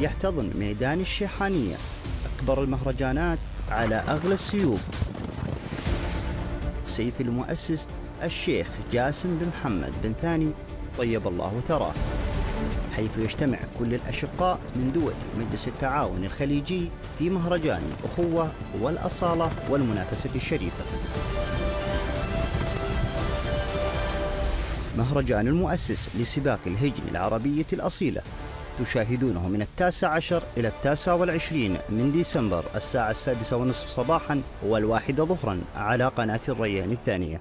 يحتضن ميدان الشيحانية. أكبر المهرجانات على أغلى السيوف. سيف المؤسس الشيخ جاسم بن محمد بن ثاني طيب الله ثراه. حيث يجتمع كل الأشقاء من دول مجلس التعاون الخليجي في مهرجان الأخوة والأصالة والمنافسة الشريفة. مهرجان المؤسس لسباق الهجن العربية الأصيلة. تشاهدونه من التاسع عشر إلى التاسع والعشرين من ديسمبر الساعة السادسة ونصف صباحا والواحدة ظهرا على قناة الريان الثانية.